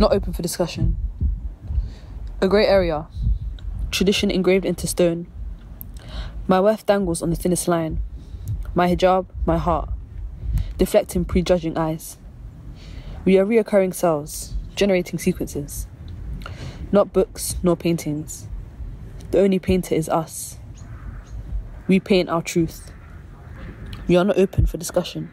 not open for discussion. A grey area, tradition engraved into stone. My worth dangles on the thinnest line. My hijab, my heart, deflecting prejudging eyes. We are reoccurring cells, generating sequences. Not books nor paintings. The only painter is us. We paint our truth. We are not open for discussion.